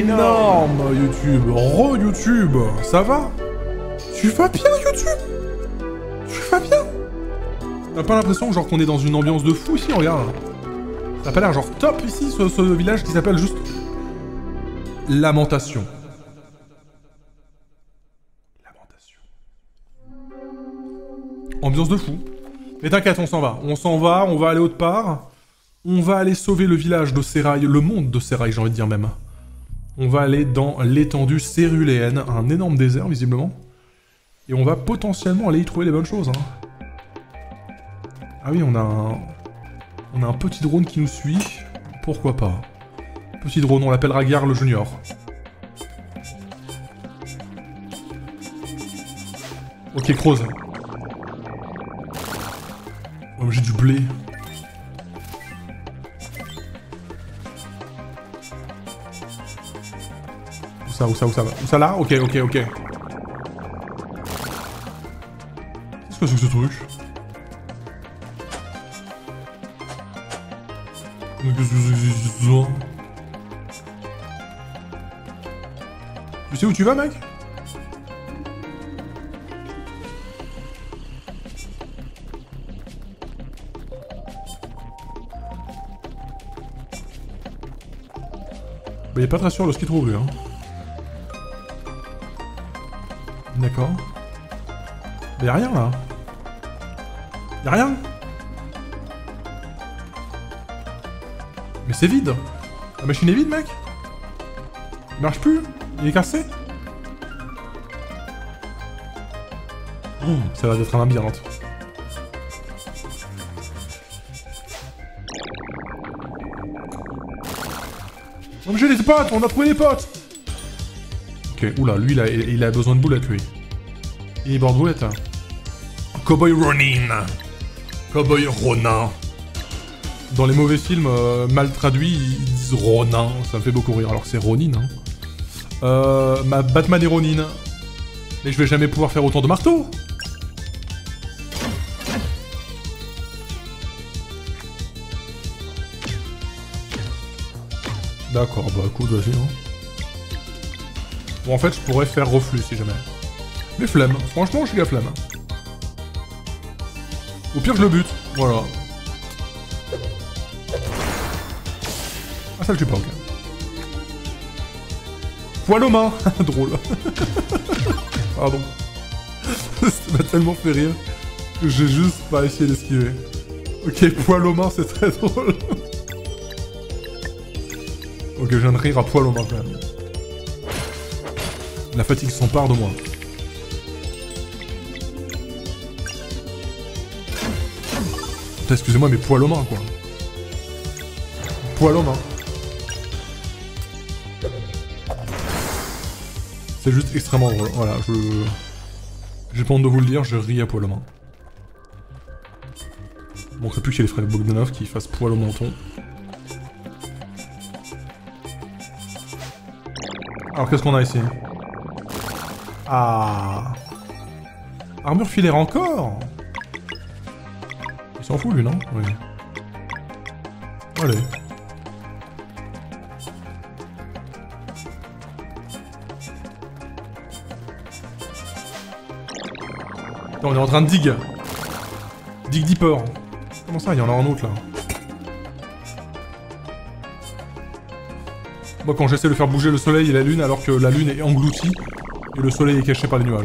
énorme YouTube. Re-YouTube. Ça va? Tu vas bien YouTube? Tu vas bien? T'as pas l'impression genre qu'on est dans une ambiance de fou ici Regarde. Ça a pas l'air genre top ici ce, ce village qui s'appelle juste... Lamentation. Lamentation. Ambiance de fou. Mais t'inquiète, on s'en va. On s'en va, on va aller autre part. On va aller sauver le village de Serail, le monde de Serail, j'ai envie de dire même. On va aller dans l'étendue céruléenne, un énorme désert visiblement. Et on va potentiellement aller y trouver les bonnes choses. Hein. Ah oui, on a un... On a un petit drone qui nous suit. Pourquoi pas? Petit drone, on l'appellera Gar le Junior. Ok, Croze. Oh, j'ai du blé. Ça, où ça, où ça Où ça là Ok, ok, ok. Qu'est-ce que c'est que ce truc Tu sais où tu vas, mec il est pas très sûr de ce qu'il trouve, lui, hein. D'accord. Mais y'a rien, là. Y'a rien Mais c'est vide La machine est vide, mec Il marche plus Il est cassé ça va être un labyrinthe. Donc j'ai des potes, on a trouvé des potes Ok, oula, lui il a, il a besoin de boulettes lui. Il est bord de boulettes. hein. Cowboy Ronin Cowboy Ronin Dans les mauvais films euh, mal traduits, ils disent Ronin, ça me fait beaucoup rire, alors que c'est Ronin. Hein. Euh, ma Batman et Ronin. Mais je vais jamais pouvoir faire autant de marteaux D'accord, bah écoute, vas-y. Hein. Bon, en fait, je pourrais faire reflux si jamais. Mais flemme, franchement, je suis la flemme. Au pire, je le bute, voilà. Ah, ça le tue pas, ok. Poil aux mains Drôle. Pardon. ça m'a tellement fait rire que j'ai juste pas essayé d'esquiver. Ok, poil aux mains, c'est très drôle. Ok, je viens de rire à poil aux mains quand même. La fatigue s'empare de moi. Excusez-moi, mais poil aux mains, quoi. Poil aux mains. C'est juste extrêmement drôle. Voilà, je... J'ai pas honte de vous le dire, je ris à poil aux mains. Bon, c'est plus qu'il y a les frères Bogdanov qui fassent poil au menton. Alors qu'est-ce qu'on a ici? Ah Armure filaire encore? S'en fout lui, non Oui. Allez. On est en train de dig. Dig deeper. Comment ça, il y en a un autre là Moi, quand j'essaie de faire bouger le soleil et la lune, alors que la lune est engloutie et le soleil est caché par les nuages.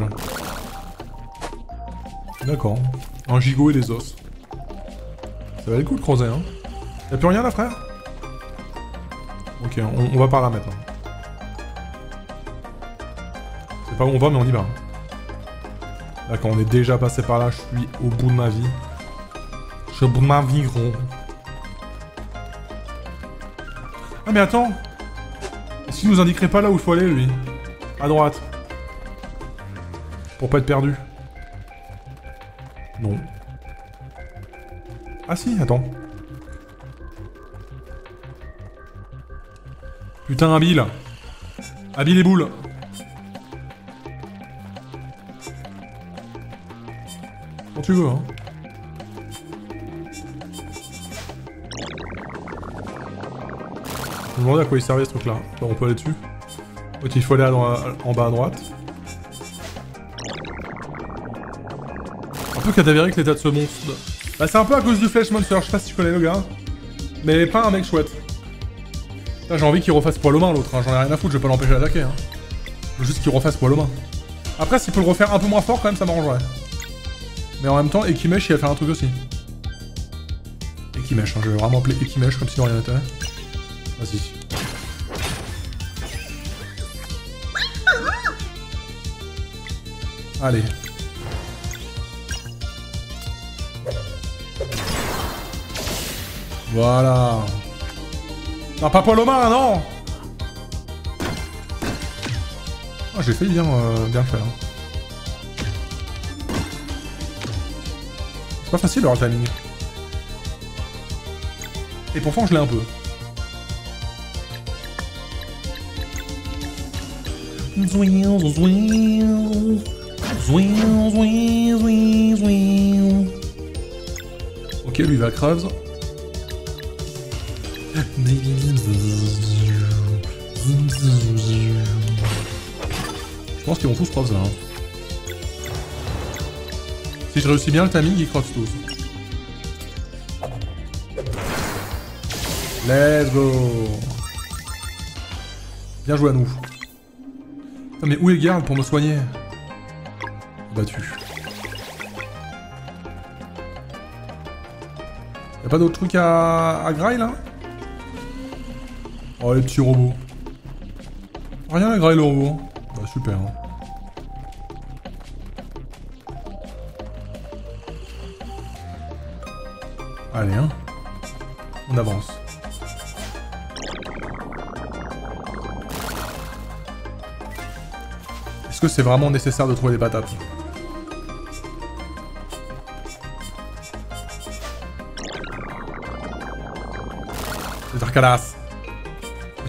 D'accord. Un gigot et des os. Ça va être cool de creuser, hein. Y'a plus rien là, frère? Ok, on, va par là maintenant. C'est pas où on va, mais on y va. Là, quand on est déjà passé par là, je suis au bout de ma vie. Je suis au bout de ma vie, gros. Ah, mais attends Est-ce qu'il nous indiquerait pas là où il faut aller, lui? À droite. Pour pas être perdu. Ah si, attends. Putain, habile. Habile les boules. Quand tu veux, hein. Je me demandais à quoi il servait ce truc-là. Alors, on peut aller dessus Ok, il faut aller en bas à droite. Un peu cadavérique l'état de ce monstre. Bah c'est un peu à cause du Flash Monster, je sais pas si tu connais le gars. Mais pas un mec chouette. J'ai envie qu'il refasse poil aux mains l'autre, hein. j'en ai rien à foutre, je vais pas l'empêcher d'attaquer. Hein. Juste qu'il refasse poil aux mains. Après, s'il peut le refaire un peu moins fort, quand même, ça m'arrangerait. Mais en même temps, Ekimesh, il va faire un truc aussi. Ekimesh, hein, je vais vraiment appeler Ekimesh comme si rien n'était. Vas-y. Allez. Voilà. Non, pas aux mains, non Ah, j'ai failli bien, euh, bien faire. C'est pas facile le timing. Et pourtant, je l'ai un peu. Ok, lui va creuse. Je pense qu'ils vont tous cross là. Hein. Si je réussis bien le timing, ils cross tous. Let's go Bien joué à nous. mais où est garde pour me soigner? Battu. Y'a pas d'autres trucs à, à graille là? Oh les petits robots. Rien à graille le robot. Bah super. Hein. Allez hein. On avance. Est-ce que c'est vraiment nécessaire de trouver des patates? C'est Darkalas.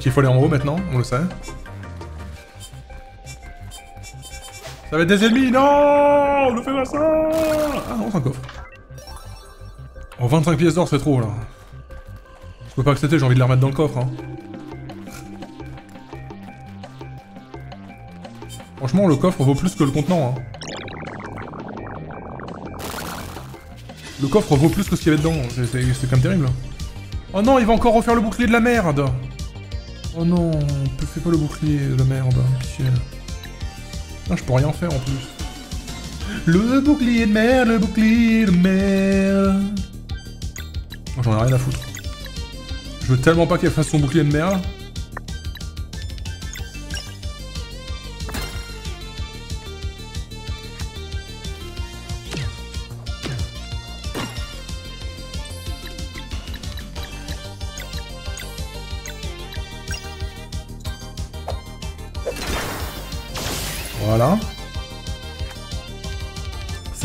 Ok, il faut aller en haut maintenant, on le sait. Ça va être des ennemis Non Ne fais pas ça Ah non, c'est un coffre. Oh, 25 pièces d'or, c'est trop, là. Je peux pas accepter, j'ai envie de les remettre dans le coffre, hein. Franchement, le coffre vaut plus que le contenant, hein. Le coffre vaut plus que ce qu'il y avait dedans, c'est quand même terrible. Oh non, il va encore refaire le bouclier de la merde Oh non, fais pas le bouclier de merde, pitié. Non, je peux rien faire en plus. Le bouclier de merde, le bouclier de merde. J'en ai rien à foutre. Je veux tellement pas qu'elle fasse son bouclier de merde.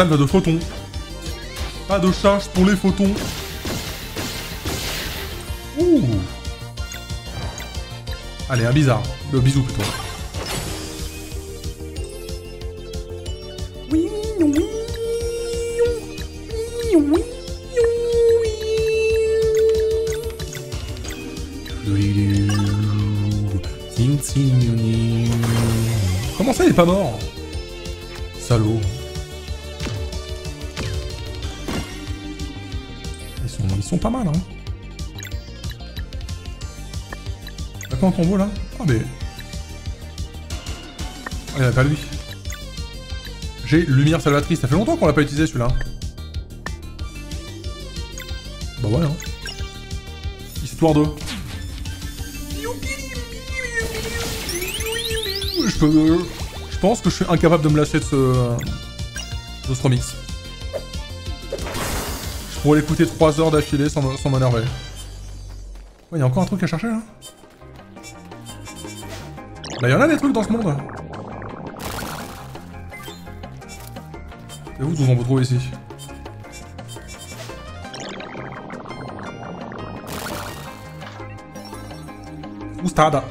Salve de photons. Pas de charge pour les photons. Ouh. Allez, un bizarre. Le bisou plutôt. Là Ah, mais... Ah, il a pas lui. J'ai Lumière Salvatrice. Ça fait longtemps qu'on l'a pas utilisé, celui-là. Bah ouais, hein. Histoire de... Je pense que je suis incapable de me lâcher de ce... de ce remix. Je pourrais l'écouter 3 heures d'affilée sans, m'énerver. Ouais, y a encore un truc à chercher, là Bah, y'en a des trucs dans ce monde Et vous, vous en ici? Oustada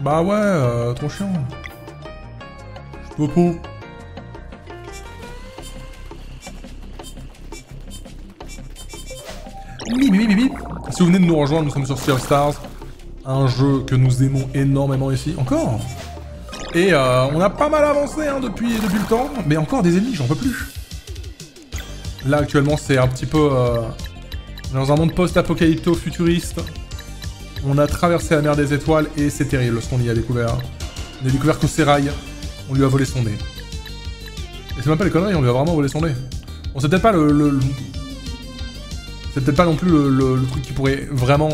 Bah ouais, euh, trop chiant. Popo. Si vous venez de nous rejoindre, nous sommes sur Stars, un jeu que nous aimons énormément ici. Encore Et euh, on a pas mal avancé hein, depuis, le temps, mais encore des ennemis, j'en peux plus. Là actuellement c'est un petit peu euh, dans un monde post-apocalypto-futuriste. On a traversé la mer des étoiles et c'est terrible ce qu'on y a découvert. On a découvert que Serail, on lui a volé son nez. Et c'est même pas les conneries, on lui a vraiment volé son nez. Bon c'est peut-être pas le... C'est peut-être pas non plus le truc qui pourrait vraiment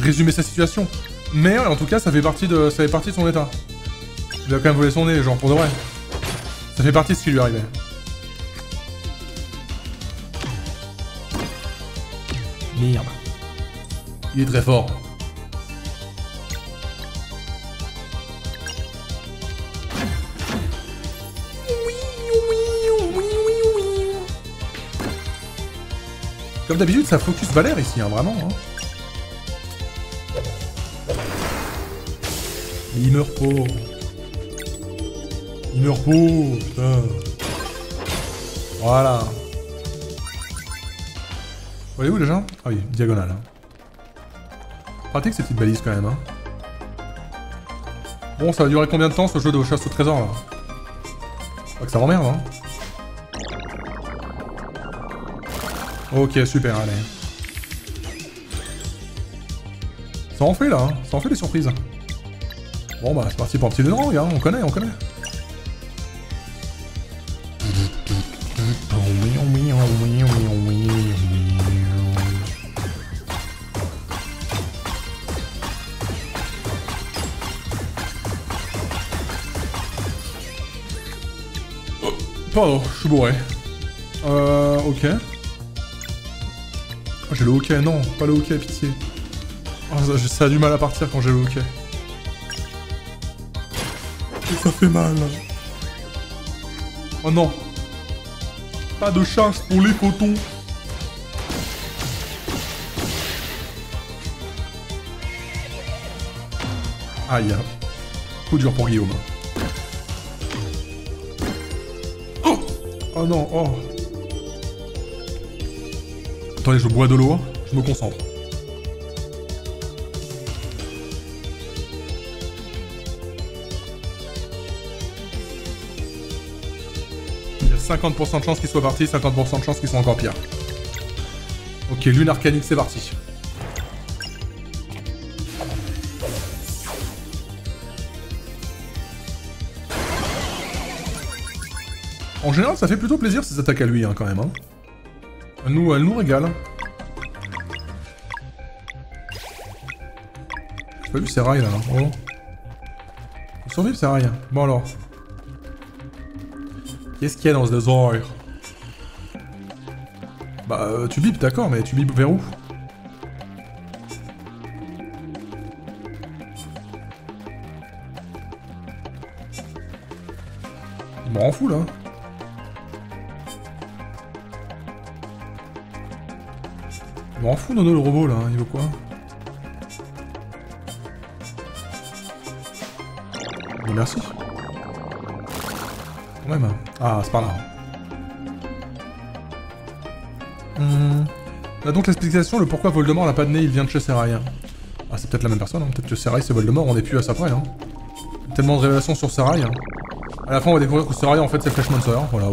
résumer sa situation. Mais en tout cas ça fait partie de, ça fait partie de son état. Il a quand même volé son nez, genre pour de vrai. Ça fait partie de ce qui lui arrivait. Merde. Il est très fort. Comme d'habitude, ça focus Valère ici, hein, vraiment. Hein. Il meurt pas. Il meurt putain. Voilà. Vous voyez où déjà Ah oui, diagonale. Pratique ces petites balises quand même. Hein. Bon, ça va durer combien de temps ce jeu de chasse au trésor là? Pas que ça m'emmerde, hein Ok, super, allez. Ça en fait là, hein ça en fait des surprises. Bon bah c'est parti pour un petit dedans, hein on connaît, on connaît. Pardon, je suis bourré. Euh, ok. Ah, j'ai le hockey, non, pas le hockey, pitié. Ah, ça, a du mal à partir quand j'ai le hockey. Ça fait mal. Oh non. Pas de chance pour les photons. Aïe. Coup dur pour Guillaume. Oh non, oh. Attendez, je bois de l'eau, je me concentre. 50% de chance qu'il soit parti, 50% de chance qu'il soit encore pire. Ok, lune arcanique, c'est parti. En général, ça fait plutôt plaisir ces attaques à lui, hein, quand même. Hein. Elle, nous, elle nous régale. J'ai pas vu ses là. Oh. Faut survivre, rails. Bon, alors. Qu'est-ce qu'il y a dans ce désert Bah, euh, tu bipes, d'accord, mais tu bipes vers où Il m'en fout, là. Il m'en fout Nono le robot là, il veut quoi merci. Même. Ah, c'est par là. Hum. Là donc l'explication, le pourquoi Voldemort n'a pas de nez, il vient de chez Serail. Ah c'est peut-être la même personne, hein. peut-être que Serail c'est Voldemort, on est plus à ça près. Hein. Tellement de révélations sur Serail. Hein. À la fin on va découvrir que Serail en fait c'est Flashmonster, voilà.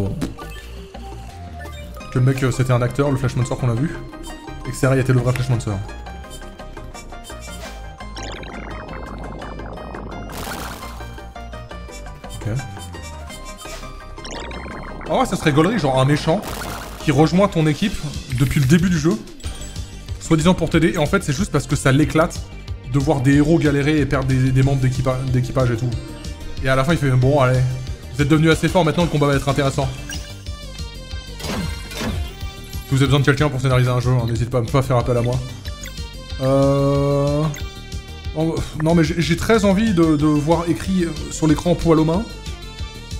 Que le mec euh, c'était un acteur, le Flashmonster qu'on a vu. Et que Serai était le vrai Flashmancer. Ok. Ouais, ça serait gaulerie, genre un méchant qui rejoint ton équipe depuis le début du jeu, soi-disant pour t'aider, et en fait c'est juste parce que ça l'éclate de voir des héros galérer et perdre des, membres d'équipage et tout. Et à la fin il fait bon allez, vous êtes devenu assez fort, maintenant le combat va être intéressant. Si vous avez besoin de quelqu'un pour scénariser un jeu, hein, n'hésitez pas à me faire appel à moi. Euh... Non mais j'ai très envie de, voir écrit sur l'écran poil aux mains.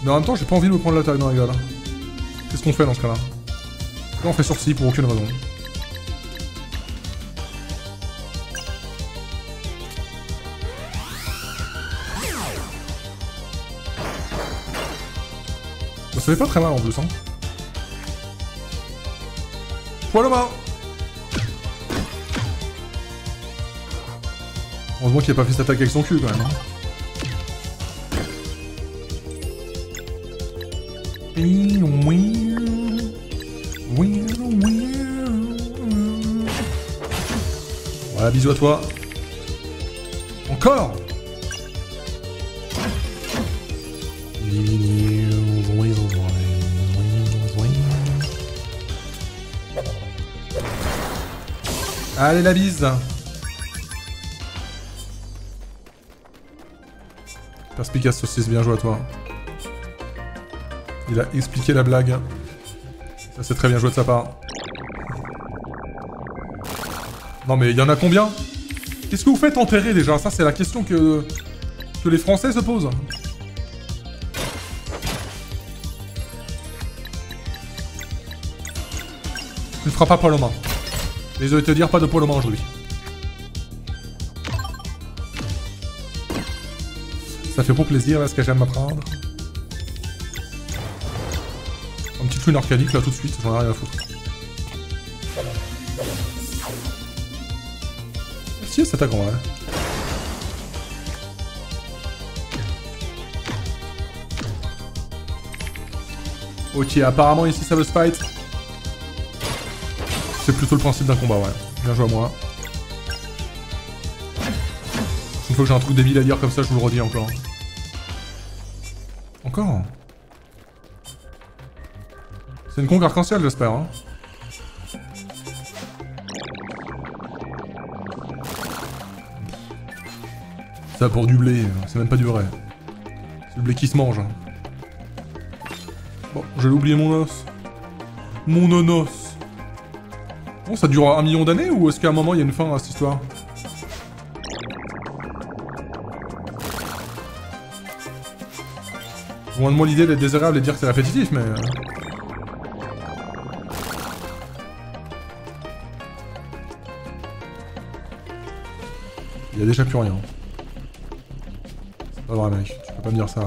Mais en même temps, j'ai pas envie de me prendre la taille dans la gueule. Qu'est-ce qu'on fait dans ce cas-là Là, on fait sortie pour aucune raison. Ça fait pas très mal en plus, hein. Heureusement qu'il a pas fait cette attaque avec son cul quand même. Hein. Voilà, bisous à toi. Encore Allez la bise Perspicace saucisse, bien joué à toi. Il a expliqué la blague. Ça c'est très bien joué de sa part. Non mais il y en a combien? Qu'est-ce que vous faites enterrer déjà? Ça c'est la question que, les Français se posent. Tu ne feras pas poil aux. Désolé de te dire, pas de poil aujourd'hui. Ça fait pour plaisir, là, ce que j'aime m'apprendre. Un petit twin arcadique, là, tout de suite, j'en ai rien à foutre. Merci cette attaque, ouais. Ok, apparemment ici ça veut se fight. C'est plutôt le principe d'un combat, ouais. Bien joué à moi. Une fois que j'ai un truc débile à dire comme ça, je vous le redis encore. Encore? C'est une conque arc-en-ciel, j'espère, hein. Ça pour du blé, c'est même pas du vrai. C'est le blé qui se mange. Hein. Bon, j'ai oublié mon os. Mon onos. Bon, ça dure un million d'années ou est-ce qu'à un moment il y a une fin à cette histoire? Loin de moi l'idée d'être désirable et dire que c'est répétitif, mais... Il y a déjà plus rien. C'est pas vrai mec, tu peux pas me dire ça.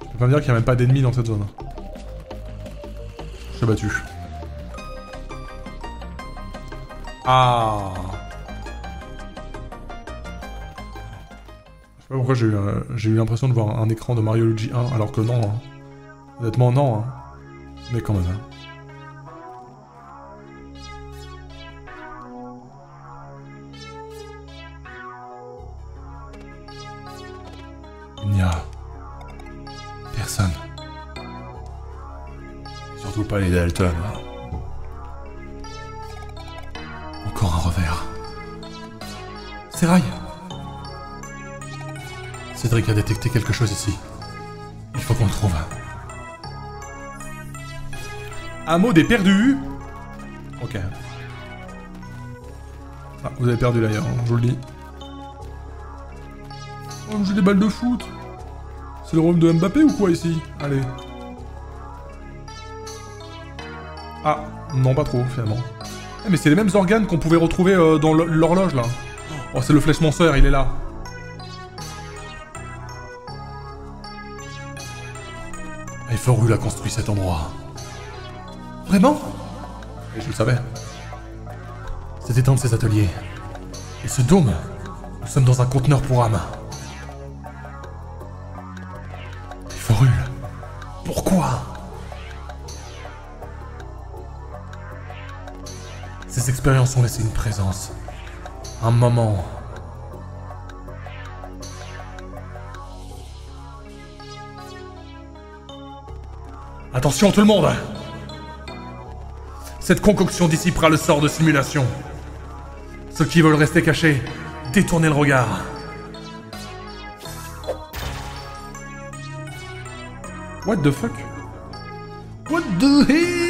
Tu peux pas me dire qu'il y a même pas d'ennemis dans cette zone. Je suis battu. Ah Je sais pas pourquoi j'ai eu, l'impression de voir un, écran de Mario Luigi 1, alors que non. Hein. Honnêtement, non. Hein. Mais quand même. Hein. Pas les Dalton. Hein. Cédric a détecté quelque chose ici. Il faut qu'on le trouve. Un mot des perdus Ok. Ah, vous avez perdu d'ailleurs, hein, je vous le dis. Oh, j'ai des balles de foot C'est le royaume de Mbappé ou quoi ici? Allez. Ah, non pas trop finalement. Eh, mais c'est les mêmes organes qu'on pouvait retrouver euh, dans l'horloge là. Oh, c'est le flèche monceur, il est là. Eiforul a construit cet endroit. Vraiment? Et je le savais. C'était un de ses ateliers. Et ce dôme, nous sommes dans un conteneur pour âmes. Expériences ont laissé une présence un moment. Attention tout le monde Cette concoction dissipera le sort de simulation. Ceux qui veulent rester cachés, détournez le regard. What the fuck? What the hell?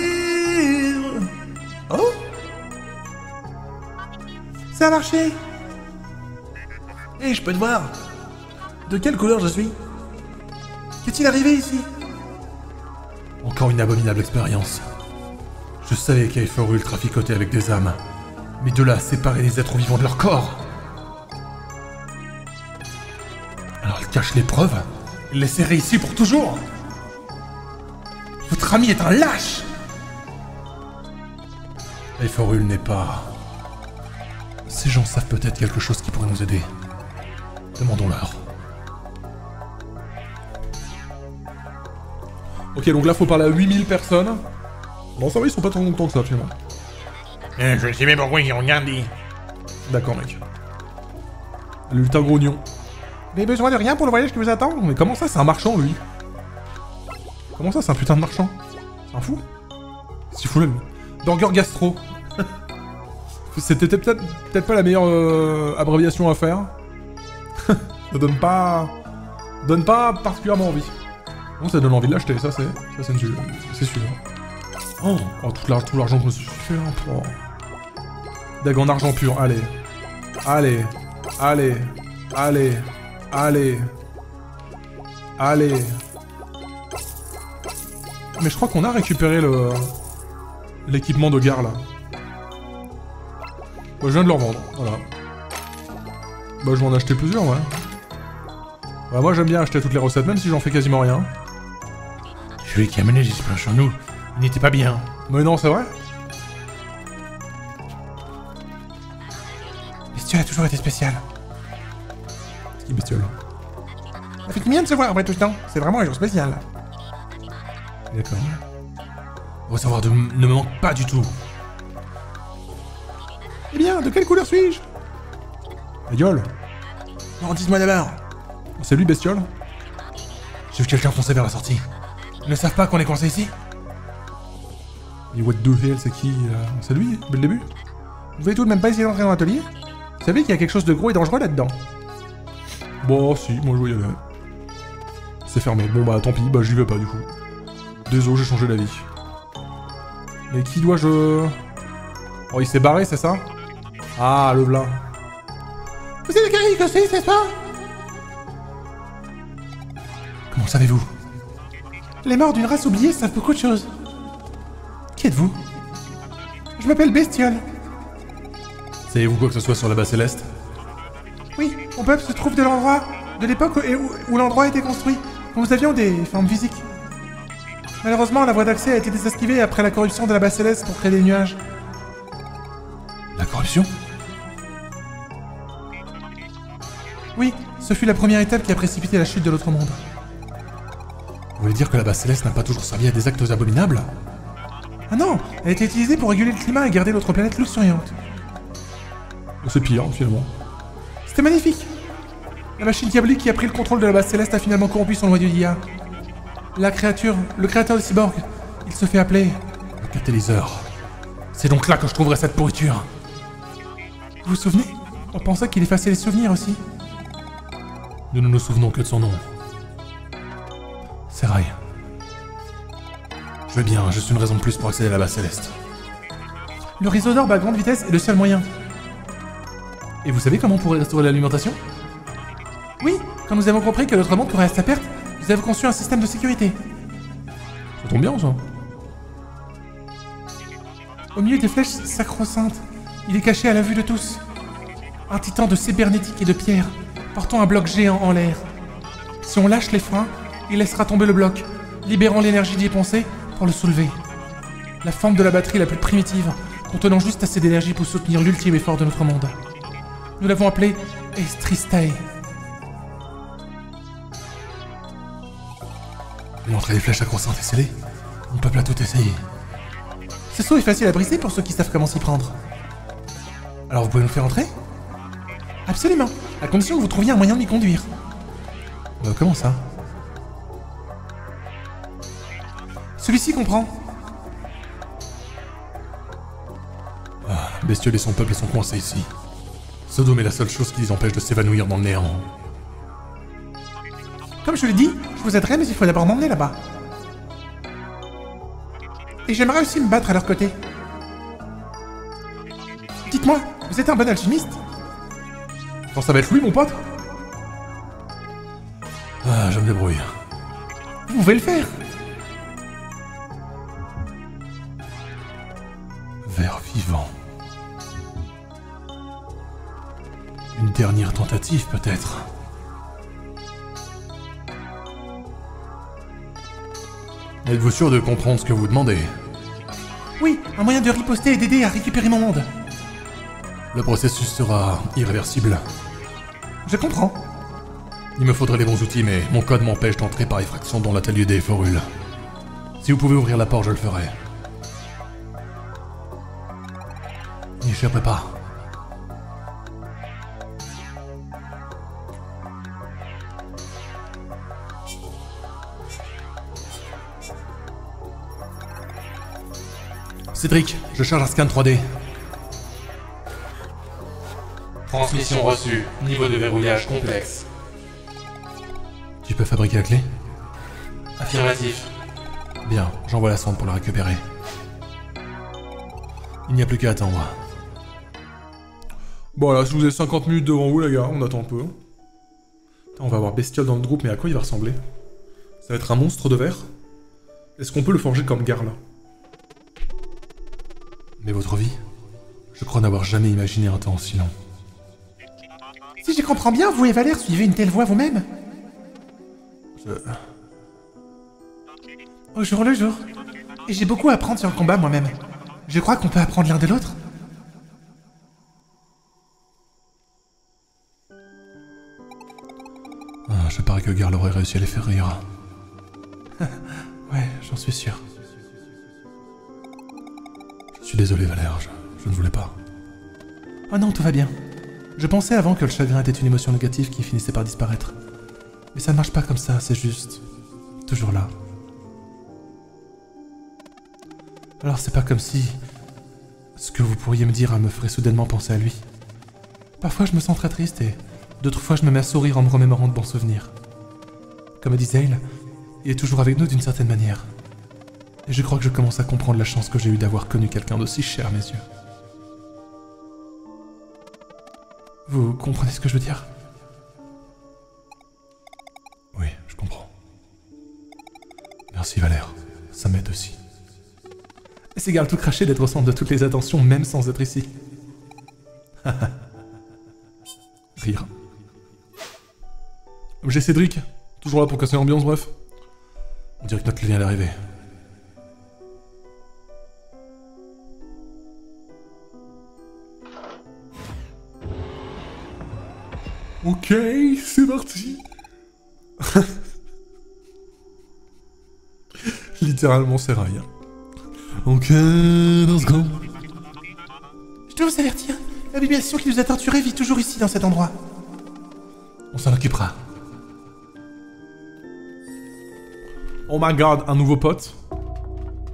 Ça a marché Eh, je peux te voir. De quelle couleur je suis? Qu'est-il arrivé ici? Encore une abominable expérience. Je savais qu'Eiforul traficotait avec des âmes. Mais de là séparer les êtres vivants de leur corps. Alors il cache les preuves. Il les serrer ici pour toujours. Votre ami est un lâche. Eiforul n'est pas ces gens savent peut-être quelque chose qui pourrait nous aider. Demandons-leur. Ok, donc là, faut parler à 8000 personnes. Bon, ça va, ils sont pas tant contents que ça, finalement. Euh, je sais même pourquoi ils regardent. D'accord, mec. Le lutin grognon. Avez besoin de rien pour le voyage qui vous attend Mais comment ça, c'est un marchand, lui? Comment ça, c'est un putain de marchand? C'est un fou C'est fou, lui. Burger Gastro. C'était peut-être pas la meilleure euh, abréviation à faire. ça donne pas... donne pas particulièrement envie. Bon, ça donne envie de l'acheter, ça c'est... ça c'est une- c'est sûr. Oh, oh, tout l'ar- tout l'argent que je me suis fait, hein. En argent pur, allez. Allez. Allez. Allez. Allez. Allez. Mais je crois qu'on a récupéré. L'équipement de gare, là. Bah, je viens de le revendre, voilà. Bah, je vais en acheter plusieurs, ouais. Bah, moi, j'aime bien acheter toutes les recettes, même si j'en fais quasiment rien. Celui qui a mené les en nous, il n'était pas bien. Mais non, c'est vrai Bestiole a toujours été spécial. C'est qui bestiole? Ça fait du bien de se voir après tout ce temps? C'est vraiment un jour spécial. D'accord. Vos savoirs de ne me manquent pas du tout. Bien, de quelle couleur suis-je? La gueule Non, dites-moi d'abord. C'est lui, bestiole J'ai vu quelqu'un foncer vers la sortie. Ils ne savent pas qu'on est coincé ici? Et what the hell, c'est qui là C'est lui, dès le début? Vous pouvez tout de même pas essayer d'entrer dans l'atelier? Vous savez qu'il y a quelque chose de gros et dangereux là-dedans? Bon, si, moi je vais y aller. C'est fermé. Bon bah tant pis, bah j'y vais pas du coup. Désolé, j'ai changé d'avis. Mais qui dois-je... Oh, il s'est barré, c'est ça? Ah, le v'là. Vous savez Gary que c'est, n'est-ce pas? Comment savez-vous? Les morts d'une race oubliée savent beaucoup de choses. Qui êtes-vous? Je m'appelle Bestiole. Savez-vous quoi que ce soit sur la base céleste? Oui, mon peuple se trouve de l'endroit, de l'époque où, où- où l'endroit a été construit, quand nous avions des formes physiques. Malheureusement, la voie d'accès a été désactivée après la corruption de la base céleste pour créer des nuages. La corruption? Ce fut la première étape qui a précipité la chute de l'autre monde. Vous voulez dire que la base céleste n'a pas toujours servi à des actes abominables Ah non, elle a été utilisée pour réguler le climat et garder notre planète luxuriante. C'est pire, finalement. C'était magnifique La machine diabolique qui a pris le contrôle de la base céleste a finalement corrompu son noyau d'IA. La créature, le créateur de Cyborg, il se fait appeler... Le catalyseur. C'est donc là que je trouverai cette pourriture. Vous vous souvenez? On pensait qu'il effaçait les souvenirs aussi. Nous ne nous souvenons que de son nom. Serail. Je veux bien, juste une raison de plus pour accéder à la base céleste. Le réseau d'orbe à grande vitesse est le seul moyen. Et vous savez comment on pourrait restaurer l'alimentation? Oui, quand nous avons compris que notre monde pourrait rester à perte, nous avons conçu un système de sécurité. Ça tombe bien, ça. Au milieu des flèches sacro-saintes, il est caché à la vue de tous. Un titan de cybernétique et de pierre, portant un bloc géant en l'air. Si on lâche les freins, il laissera tomber le bloc, libérant l'énergie d'y penser pour le soulever. La forme de la batterie la plus primitive, contenant juste assez d'énergie pour soutenir l'ultime effort de notre monde. Nous l'avons appelé Estristei. L'entrée des flèches accroissantes est scellée. Mon peuple a tout essayé. Ce saut est facile à briser pour ceux qui savent comment s'y prendre. Alors vous pouvez nous faire entrer? Absolument, à condition que vous trouviez un moyen de m'y conduire. Euh, Comment ça? Celui-ci comprend. Bestiole et son peuple sont coincés ici. Sodome est la seule chose qui les empêche de s'évanouir dans le néant. Comme je l'ai dit, je vous aiderai, mais il faut d'abord m'emmener là-bas. Et j'aimerais aussi me battre à leur côté. Dites-moi, vous êtes un bon alchimiste? Quand ça va être lui, mon pote Ah, je me débrouille. Vous pouvez le faire Vers vivant. Une dernière tentative, peut-être. Êtes-vous sûr de comprendre ce que vous demandez? Oui, un moyen de riposter et d'aider à récupérer mon monde. Le processus sera irréversible. Je comprends. Il me faudrait les bons outils, mais mon code m'empêche d'entrer par effraction dans l'atelier des forules. Si vous pouvez ouvrir la porte, je le ferai. N'y échapperai pas. Cédric, je charge un scan 3D. Transmission reçue. Niveau de verrouillage complexe. Tu peux fabriquer la clé Affirmatif. Bien, j'envoie la sonde pour la récupérer. Il n'y a plus qu'à attendre. Bon là, si vous avez 50 minutes devant vous, les gars, on attend un peu. On va avoir bestiole dans le groupe, mais à quoi il va ressembler? Ça va être un monstre de verre? Est-ce qu'on peut le forger comme Garl? Mais votre vie? Je crois n'avoir jamais imaginé un temps aussi long. Si je comprends bien, vous et Valère suivez une telle voie vous-même Je... Au jour le jour. Et j'ai beaucoup à apprendre sur le combat moi-même. Je crois qu'on peut apprendre l'un de l'autre. Ah, je parie que Garl aurait réussi à les faire rire. ouais, j'en suis sûr. Je suis désolé, Valère, je, je ne voulais pas. Oh non, tout va bien. Je pensais avant que le chagrin était une émotion négative qui finissait par disparaître. Mais ça ne marche pas comme ça, c'est juste. toujours là. Alors c'est pas comme si. Ce que vous pourriez me dire me ferait soudainement penser à lui. Parfois je me sens très triste et d'autres fois je me mets à sourire en me remémorant de bons souvenirs. Comme dit Zale, il est toujours avec nous d'une certaine manière. Et je crois que je commence à comprendre la chance que j'ai eue d'avoir connu quelqu'un d'aussi cher à mes yeux. Vous comprenez ce que je veux dire? Oui, je comprends. Merci Valère, ça m'aide aussi. C'est égal tout craché d'être au centre de toutes les attentions, même sans être ici. Rire. J'ai Cédric, toujours là pour casser l'ambiance, bref. On dirait que notre clé vient d'arriver. Ok, c'est parti. Littéralement, c'est rien. Ok, let's go. Je dois vous avertir, l'abimation qui nous a torturés vit toujours ici, dans cet endroit. On s'en occupera. Oh my god, un nouveau pote.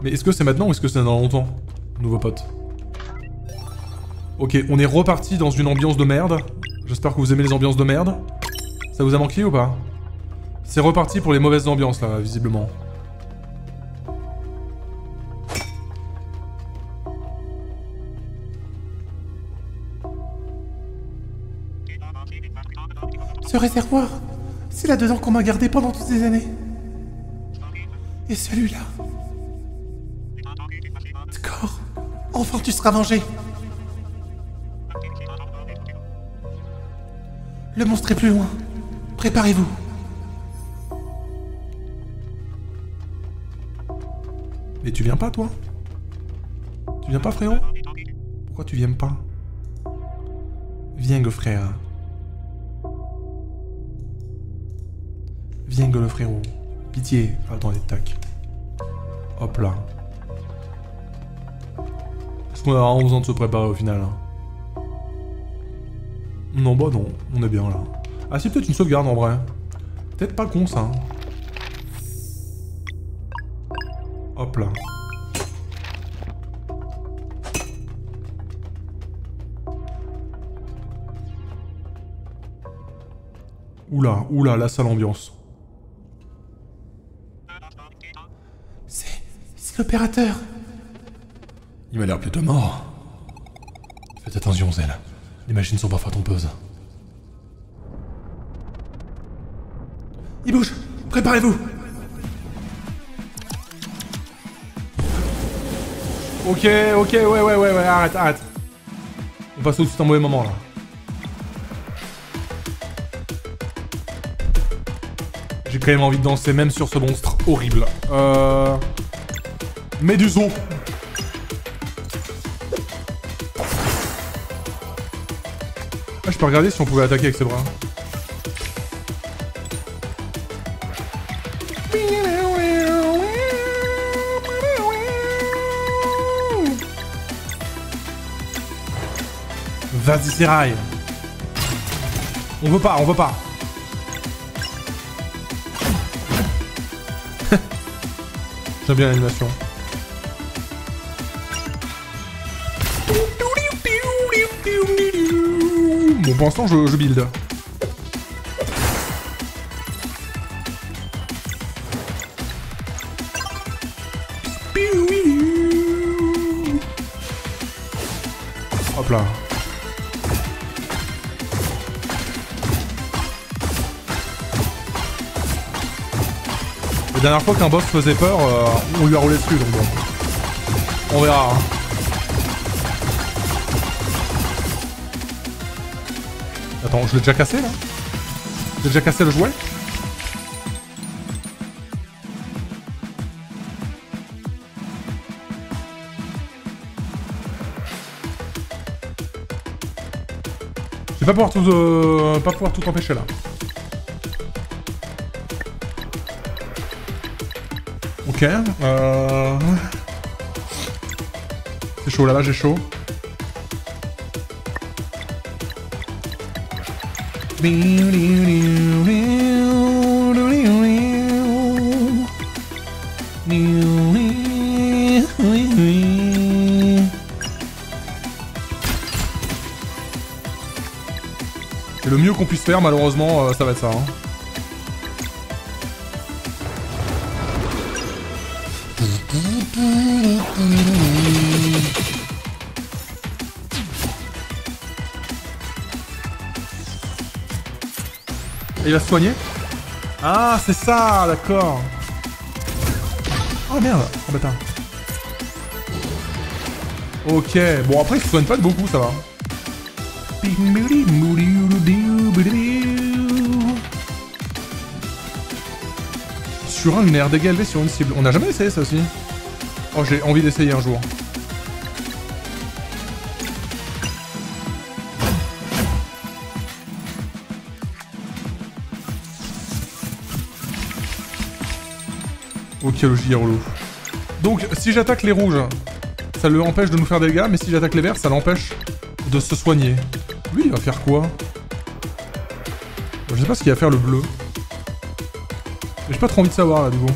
Mais est-ce que c'est maintenant ou est-ce que c'est dans longtemps Nouveau pote? Ok, on est reparti dans une ambiance de merde. J'espère que vous aimez les ambiances de merde. Ça vous a manqué ou pas? C'est reparti pour les mauvaises ambiances là, visiblement. Ce réservoir, c'est là-dedans qu'on m'a gardé pendant toutes ces années. Et celui-là. D'accord. Enfin, tu seras vengé. Le monstre est plus loin. Préparez-vous. Mais tu viens pas, toi? Tu viens pas, frérot? Pourquoi tu viens pas? Viens, go, frère. Viens, go, le frérot. Pitié. Attendez, tac. Hop là. Est-ce qu'on a vraiment besoin de se préparer au final hein Non, bah non. On est bien là. Ah, c'est peut-être une sauvegarde en vrai. Peut-être pas con ça. hein. Hop là. Oula, oula, la sale ambiance. C'est. C'est l'opérateur. Il m'a l'air plutôt mort. Faites attention, Zell. Les machines sont parfois trompeuses. Il bouge. Préparez-vous. Ok, ok, ouais, ouais, ouais, ouais, arrête, arrête. On passe tout de suite un mauvais moment là. J'ai quand même envie de danser même sur ce monstre horrible. Euh... Méduson Ah, je peux regarder si on pouvait attaquer avec ses bras. Vas-y, Serail On veut pas, on veut pas J'aime bien l'animation. Pour l'instant, je, je build. Hop là. La dernière fois qu'un boss faisait peur, euh, on lui a roulé dessus, donc bon. On verra. hein. Attends, je l'ai déjà cassé là J'ai déjà cassé le jouet Je vais pas pouvoir tout, euh, pas pouvoir tout empêcher là. Ok. Euh... C'est chaud là-bas, j'ai chaud. Et le mieux qu'on puisse faire, malheureusement, euh, ça va être ça. hein. Il va se soigner Ah, c'est ça, d'accord. Oh merde, oh bâtard. Ok, bon après il se soigne pas de beaucoup, ça va. Sur un dégâts élevés sur une cible. On n'a jamais essayé ça aussi. Oh, j'ai envie d'essayer un jour. Ok, le gigolo. Donc, si j'attaque les rouges, ça le empêche de nous faire des dégâts, mais si j'attaque les verts, ça l'empêche de se soigner. Lui, il va faire quoi? Je sais pas ce qu'il va faire le bleu. J'ai pas trop envie de savoir là, du coup.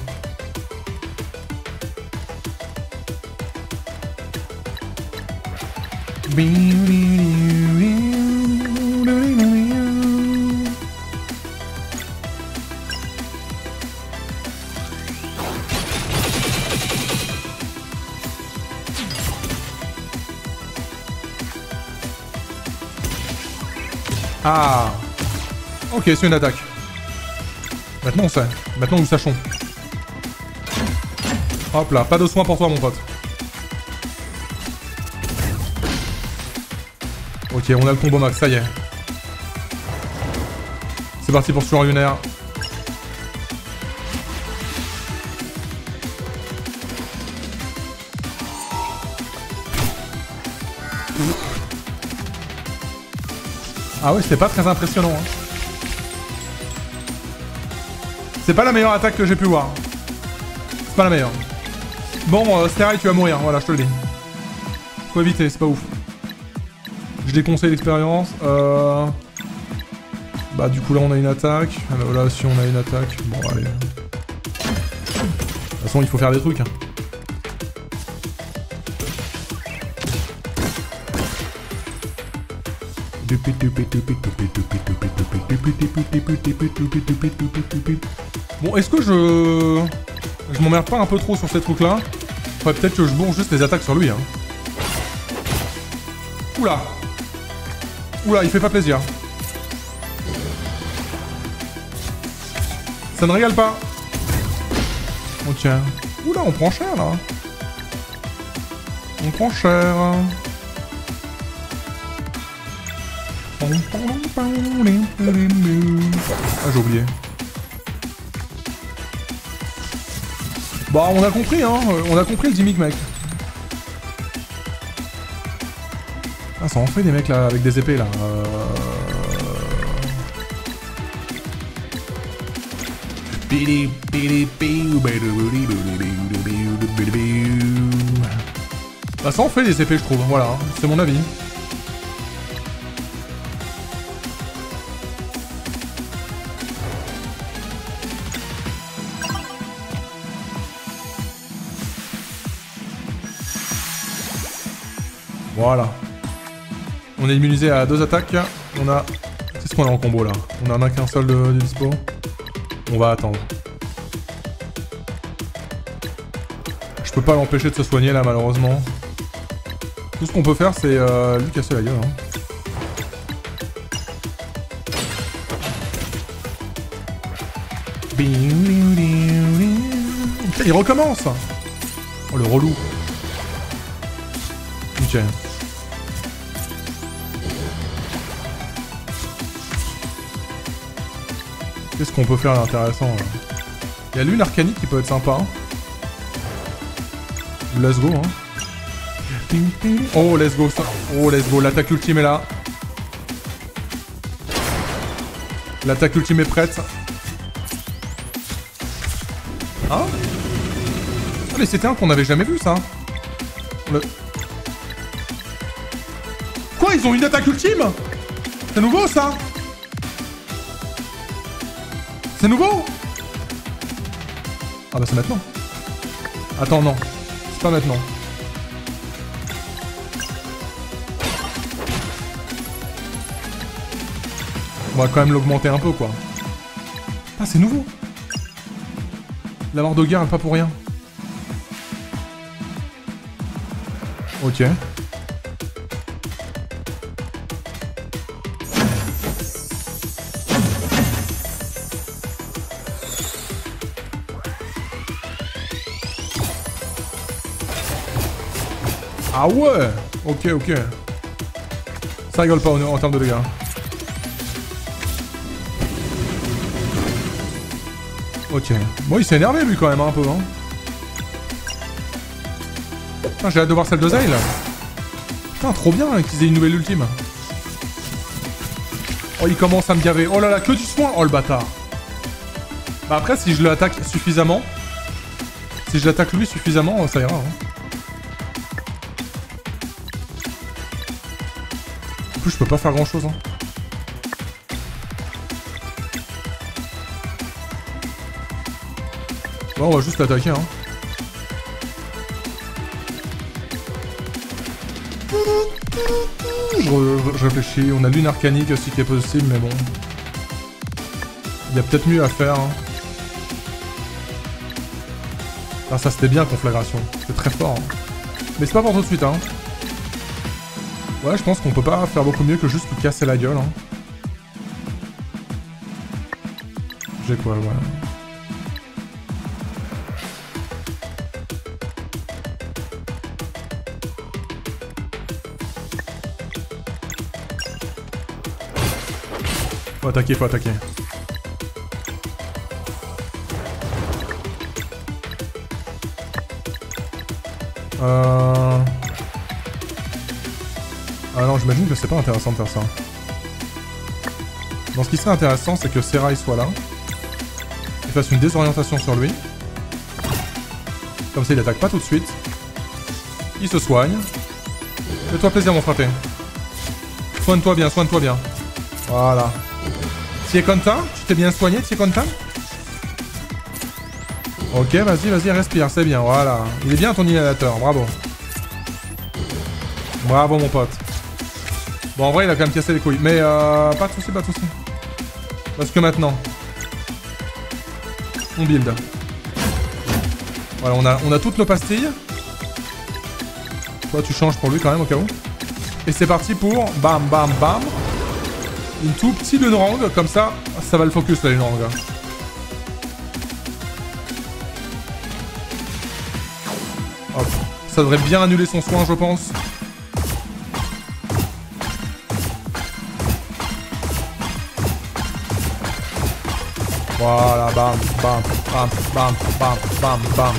Ah Ok, c'est une attaque. Maintenant on sait. Maintenant nous sachons. Hop là, pas de soin pour toi mon pote. Ok, on a le combo max, ça y est. C'est parti pour un lunaire. Ah ouais, c'était pas très impressionnant. hein. C'est pas la meilleure attaque que j'ai pu voir. C'est pas la meilleure. Bon, euh, tu vas mourir, voilà, je te le dis. Faut éviter, c'est pas ouf. Je déconseille l'expérience. Euh... Bah du coup là on a une attaque. Alors là si on a une attaque, bon allez. De toute façon il faut faire des trucs. hein. Bon est-ce que je... Je m'emmerde pas un peu trop sur ces trucs là Faudrait peut-être que je bourre juste les attaques sur lui hein. Oula Oula, il fait pas plaisir. Ça ne régale pas. Ok. Oula, on prend cher là. On prend cher. Ah, j'ai oublié. Bah, on a compris, hein. On a compris le gimmick, mec. Ah, ça en fait des mecs là avec des épées là. Euh... Bah ça en fait des épées je trouve, voilà, c'est mon avis. Voilà. On est immunisé à deux attaques. On a... Qu'est-ce qu'on a en combo là On en a qu'un seul de, de dispo. On va attendre. Je peux pas l'empêcher de se soigner là malheureusement. Tout ce qu'on peut faire c'est euh, lui casser la gueule. Hein. Il recommence Oh le relou. Ok. Qu'est-ce qu'on peut faire d'intéressant Il y a l'une arcanique qui peut être sympa. hein. Let's go, hein. Oh, let's go, ça. Oh, let's go. L'attaque ultime est là. L'attaque ultime est prête. Hein? Ah, mais c'était un qu'on n'avait jamais vu, ça. Quoi, ils ont une attaque ultime? C'est nouveau, ça C'est nouveau Ah bah c'est maintenant. Attends, non. C'est pas maintenant. On va quand même l'augmenter un peu, quoi. Ah, c'est nouveau La mort de guerre, pas pour rien. Ok. Ah ouais? Ok, ok. Ça rigole pas en, termes de dégâts. Ok. Bon, il s'est énervé lui quand même un peu, hein. Putain, j'ai hâte de voir celle de Zay. Putain, trop bien hein, qu'ils aient une nouvelle ultime. Oh, il commence à me gaver. Oh là là, que du soin Oh le bâtard. Bah après, si je l'attaque suffisamment... Si je l'attaque lui suffisamment, ça ira. Hein. Plus, je peux pas faire grand chose. Hein. Bon, on va juste l'attaquer. Hein. Je, réfléchis. On a l'une arcanique aussi qui est possible, mais bon. Il y a peut-être mieux à faire. Hein. Ah, ça c'était bien, conflagration. C'était très fort. hein. Mais c'est pas pour tout de suite, hein. Ouais, je pense qu'on peut pas faire beaucoup mieux que juste lui casser la gueule. Hein. J'ai quoi, ouais. Faut attaquer, faut attaquer. Euh... Ah non, j'imagine que c'est pas intéressant de faire ça. Bon, ce qui serait intéressant, c'est que Seraï soit là. Il fasse une désorientation sur lui. Comme ça, il attaque pas tout de suite. Il se soigne. Fais-toi plaisir, mon frappé. Soigne-toi bien, soigne-toi bien. Voilà. Tu es content Tu t'es bien soigné, tu es content Ok, vas-y, vas-y, respire, c'est bien, voilà. Il est bien ton inhalateur, bravo. Bravo mon pote. Bon, en vrai, il a quand même cassé les couilles. Mais euh, pas de soucis, pas de soucis. Parce que maintenant, on build. Voilà, on a, on a toutes nos pastilles. Toi, tu changes pour lui quand même, au cas où. Et c'est parti pour bam, bam, bam. Une tout petit Lunrang, comme ça, ça va le focus, la Lunrang. Hop. Ça devrait bien annuler son soin, je pense. Bam, bam, bam, bam, bam, bam, bam.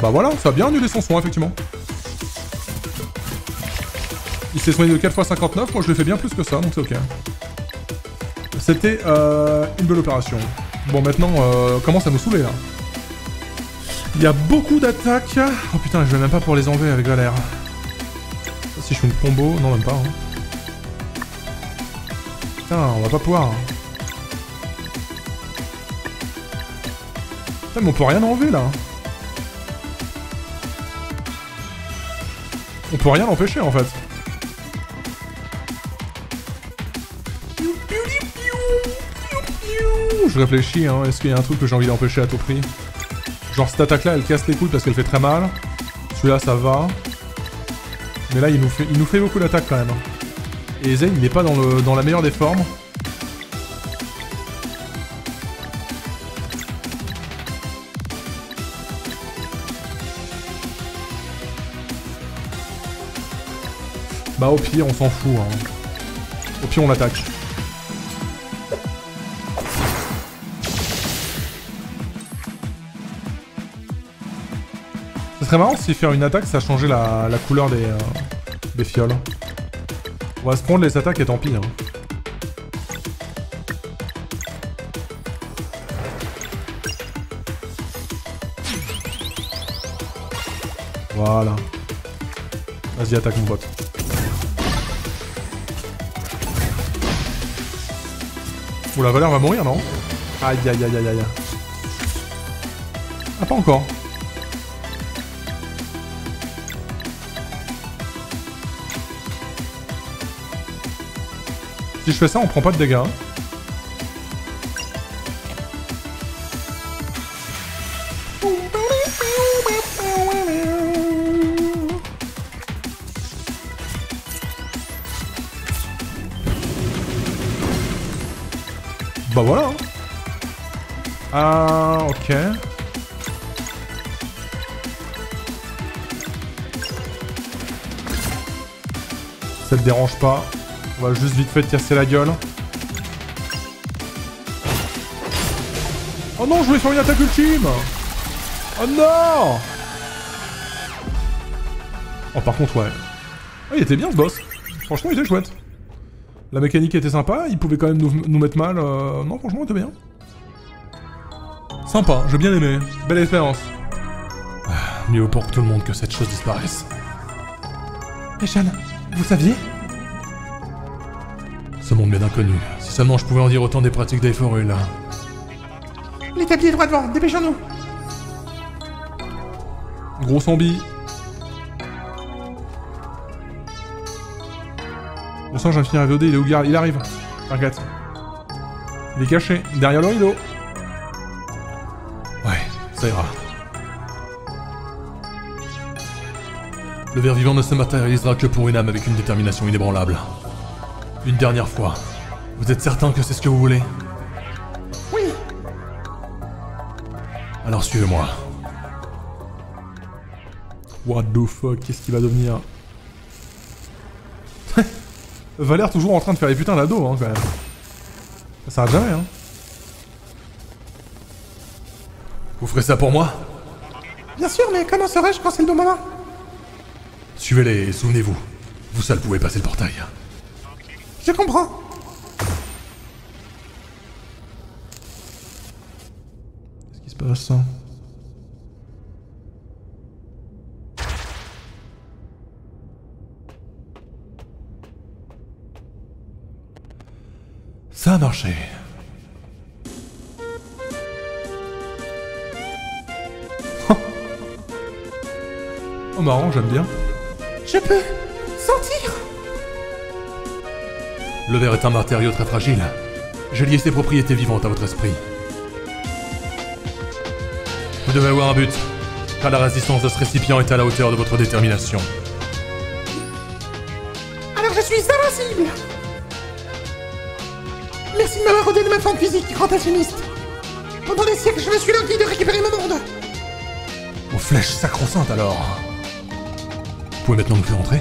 Bah voilà, ça a bien annulé son soin, effectivement. Il s'est soigné de 4 x 59, moi je l'ai fait bien plus que ça, donc c'est ok. C'était euh, une belle opération. Bon, maintenant, euh, commence à nous saouler, là? Il y a beaucoup d'attaques. Oh putain, je vais même pas pour les enlever avec Valère. Si je fais une combo, non même pas. hein. Putain, on va pas pouvoir. hein. Putain, mais on peut rien enlever là. On peut rien l'empêcher en fait. Je réfléchis, hein. est-ce qu'il y a un truc que j'ai envie d'empêcher à tout prix? Genre cette attaque là elle casse les couilles parce qu'elle fait très mal. Celui-là ça va. Mais là il nous fait, il nous fait beaucoup d'attaques quand même. Et il n'est pas dans, le, dans la meilleure des formes. Bah au pire on s'en fout. Hein. Au pire on l'attaque. Ce serait marrant si faire une attaque ça changeait la, la couleur des, euh, des fioles. On va se prendre les attaques et tant pis. Hein. Voilà. Vas-y, attaque mon pote. Ouh, la valeur va mourir, non? Aïe, aïe, aïe, aïe, aïe. Ah, pas encore. Si je fais ça, on prend pas de dégâts. Bah voilà. Ah, ok. Ça te dérange pas. On va juste vite fait casser la gueule. Oh non, je voulais faire une attaque ultime Oh non Oh par contre, ouais. Ah, il était bien ce boss. Franchement, il était chouette. La mécanique était sympa, il pouvait quand même nous, mettre mal. Euh, non, franchement, il était bien. Sympa, j'ai bien aimé. Belle expérience. Ah, mieux pour tout le monde que cette chose disparaisse. Et vous saviez? Ce monde m'est inconnu. Si seulement je pouvais en dire autant des pratiques d'Eiforul. L'établi est droit devant, dépêchons-nous Gros zombie. Le sang, j'ai fini à VOD, il est où Il arrive. T'inquiète. Il est caché, derrière le rideau. Ouais, ça ira. Le ver vivant ne se matérialisera que pour une âme avec une détermination inébranlable. Une dernière fois. Vous êtes certain que c'est ce que vous voulez? Oui Alors suivez-moi. What the fuck, qu'est-ce qui va devenir? Valère toujours en train de faire les putains d'ados, hein, quand même. Ça s'arrête jamais, hein. Vous ferez ça pour moi? Bien sûr, mais comment serais-je quand c'est le bon moment? Suivez-les et souvenez-vous. Vous seul pouvez passer le portail. Je comprends. Qu'est-ce qui se passe hein? Ça a marché. oh marrant, j'aime bien. Je peux sentir le verre est un matériau très fragile. J'ai lié ses propriétés vivantes à votre esprit. Vous devez avoir un but, car la résistance de ce récipient est à la hauteur de votre détermination. Alors je suis invincible Merci de m'avoir redonné ma forme physique, grand alchimiste Pendant des siècles, je me suis l'envie de récupérer mon monde Aux flèches sacro-saintes alors Vous pouvez maintenant nous faire entrer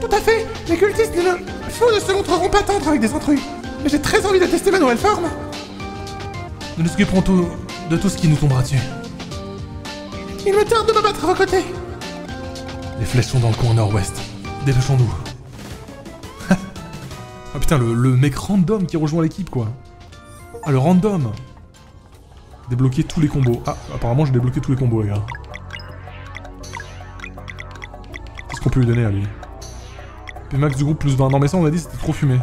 Tout à fait Les cultistes ne ne se montreront pas tendres avec des intrus. Mais j'ai très envie de tester ma nouvelle forme. Nous nous occuperons tout, de tout ce qui nous tombera dessus. Il me tarde de me battre à vos côtés. Les flèches sont dans le coin nord-ouest. Dépêchons-nous. ah putain, le, le, mec random qui rejoint l'équipe, quoi. Ah, le random. Débloquer tous les combos. Ah, apparemment j'ai débloqué tous les combos, les gars. Qu'est-ce qu'on peut lui donner à lui? Max du groupe plus 20. Non mais ça on a dit c'était trop fumé.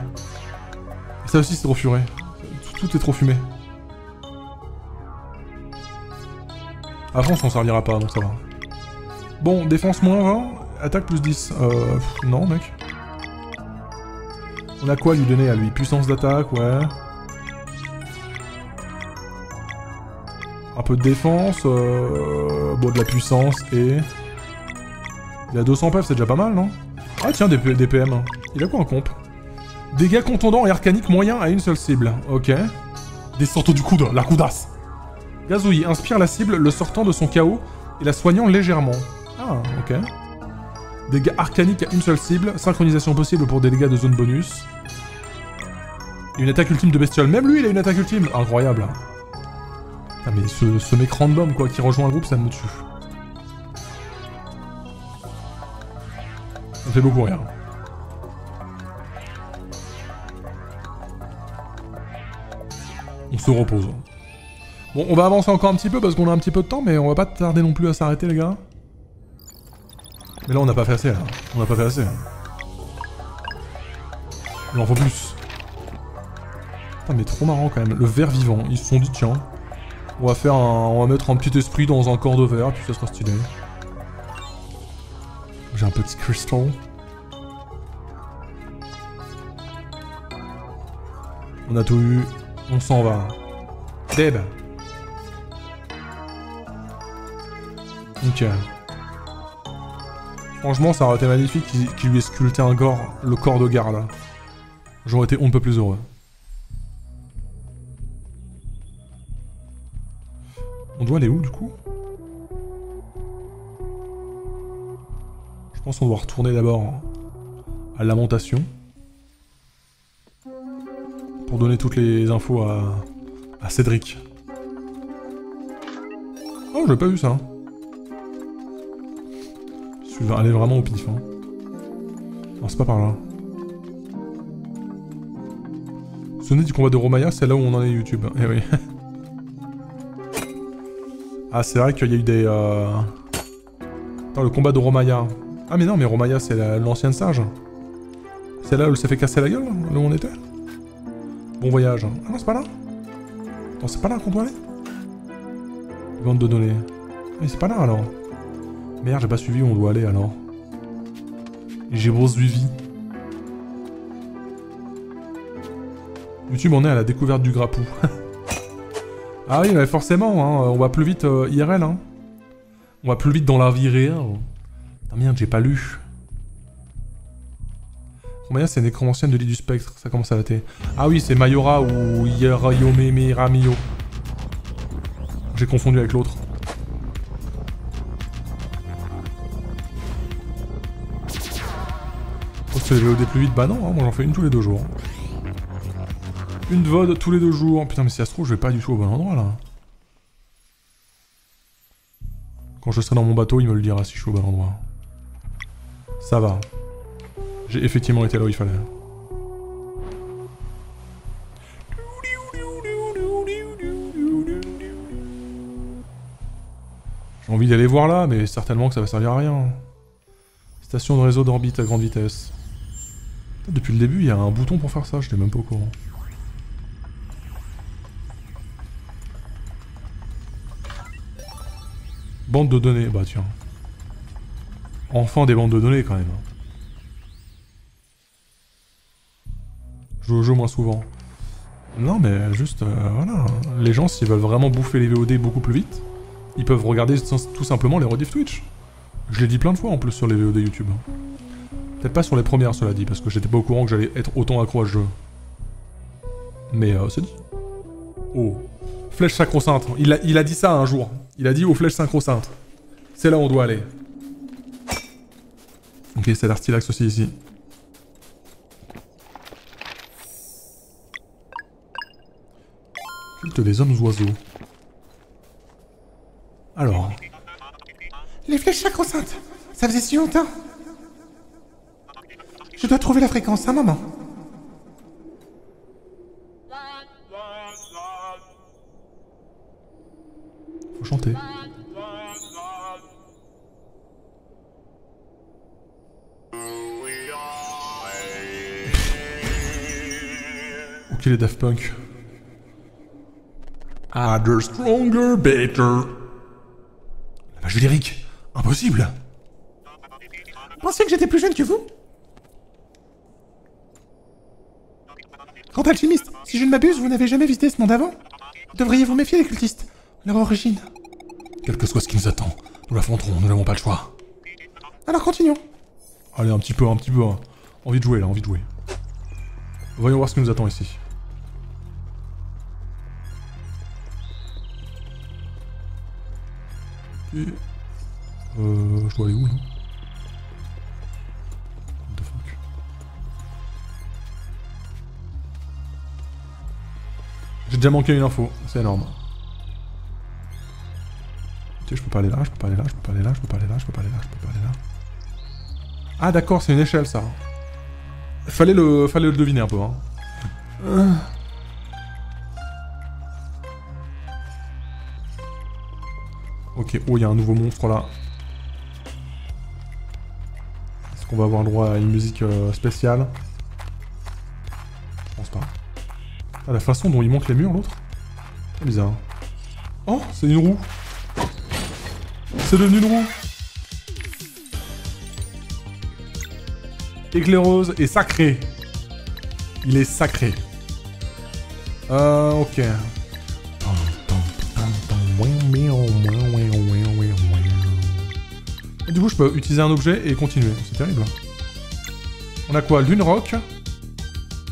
ça aussi c'est trop furé. Tout, est trop fumé. France on servira pas donc ça va. Bon, défense moins 20. Attaque plus 10. Euh, non, mec. On a quoi lui donner à lui? Puissance d'attaque, ouais. Un peu de défense. Euh... Bon, de la puissance et... Il a 200 PF, c'est déjà pas mal, non? Ah tiens, des, PM. Il a quoi en comp? Dégâts contondants et arcaniques moyens à une seule cible. Ok. Des sortes du coude, la coudasse. Gazouille inspire la cible, le sortant de son chaos et la soignant légèrement. Ah, ok. Dégâts arcaniques à une seule cible, synchronisation possible pour des dégâts de zone bonus. une attaque ultime de bestiole. Même lui, il a une attaque ultime. Incroyable. Ah, mais ce, ce mec random, quoi, qui rejoint le groupe, ça me tue. Fait beaucoup rire. On se repose. Bon, on va avancer encore un petit peu parce qu'on a un petit peu de temps, mais on va pas tarder non plus à s'arrêter, les gars. Mais là, on n'a pas fait assez, là. On n'a pas fait assez. Il en mais trop marrant, quand même. Le verre vivant. Ils se sont dit, tiens, on va faire un... On va mettre un petit esprit dans un corps de verre, puis ça sera stylé. J'ai un petit crystal. On a tout eu. On s'en va. Deb. Ok. Franchement, ça aurait été magnifique qu'il lui ait sculpté un corps, le corps de garde. J'aurais été un peu plus heureux. On doit aller où, du coup? Je pense qu'on doit retourner d'abord à Lamentation. Pour donner toutes les infos à, Cédric. Oh, j'avais pas vu ça. Tu vas aller vraiment au pif. Hein. Non, c'est pas par là. Sonner du combat de Romaya, c'est là où on en est YouTube. Eh oui. ah, c'est vrai qu'il y a eu des... Euh... Attends, le combat de Romaya. Ah mais non, mais Romaya, c'est l'ancienne sage. C'est là où elle s'est fait casser la gueule, là où on était? Bon voyage. Ah non, c'est pas là Non, c'est pas là qu'on doit aller Vente de données. Mais c'est pas là alors. Merde, j'ai pas suivi où on doit aller alors. J'ai pas suivi. YouTube, on est à la découverte du grapou. ah oui, mais forcément, hein, on va plus vite euh, IRL. Hein. On va plus vite dans la vie réelle. Ah merde, j'ai pas lu. Combien c'est nécromancienne de l'île du spectre Ça commence à dater. Ah oui, c'est Mayora ou Yerayome Ramio. J'ai confondu avec l'autre. Faut se VOD plus vite Bah non, hein, moi j'en fais une tous les deux jours. Une VOD tous les deux jours. Putain, mais si ça se trouve, je vais pas du tout au bon endroit là. Quand je serai dans mon bateau, il me le dira si je suis au bon endroit. Ça va. J'ai effectivement été là où il fallait. J'ai envie d'aller voir là, mais certainement que ça va servir à rien. Station de réseau d'orbite à grande vitesse. Depuis le début, il y a un bouton pour faire ça, je n'étais même pas au courant. Bande de données, bah tiens. Enfin des bandes de données quand même. Je joue au jeu moins souvent. Non mais juste, euh, voilà. Les gens s'ils veulent vraiment bouffer les VOD beaucoup plus vite, ils peuvent regarder tout simplement les rediff Twitch. Je l'ai dit plein de fois en plus sur les VOD YouTube. Peut-être pas sur les premières, cela dit, parce que j'étais pas au courant que j'allais être autant accro à ce jeu. Mais euh, c'est dit. Oh. Flèche sacro-sainte. Il a, il a dit ça un jour. Il a dit aux flèches sacro-saintes. C'est là où on doit aller. Ok, c'est l'artilax aussi ici. Culte des hommes oiseaux. Alors. Les flèches sacro-saintes Ça faisait si longtemps Je dois trouver la fréquence, hein, maman Faut chanter. Ok les Daft Punk. Harder, stronger, better. La lyrique. Impossible. Vous pensiez que j'étais plus jeune que vous? Quant alchimiste, si je ne m'abuse, vous n'avez jamais visité ce monde avant? Devriez vous méfier des cultistes. Leur origine. Quel que soit ce qui nous attend, nous l'affronterons, nous n'avons pas le choix. Alors continuons. Allez, un petit peu, un petit peu. hein. Envie de jouer, là, envie de jouer. Voyons voir ce qui nous attend ici. Euh, je dois aller où, là What the fuck J'ai déjà manqué une info, c'est énorme. Ok, je peux pas aller là, je peux pas aller là, je peux pas aller là, je peux pas aller là, je peux pas aller là, je peux pas aller là. Ah d'accord, c'est une échelle ça. Fallait le, fallait le deviner un peu. Hein. Ok, oh il y a un nouveau monstre là. Est-ce qu'on va avoir le droit à une musique euh, spéciale? Je pense pas. Ah, la façon dont il monte les murs l'autre? C'est bizarre. Oh, c'est une roue. C'est devenu une roue. éclaireuse et sacré. Il est sacré. Euh, ok. Du coup, je peux utiliser un objet et continuer. C'est terrible. On a quoi? Lune rock.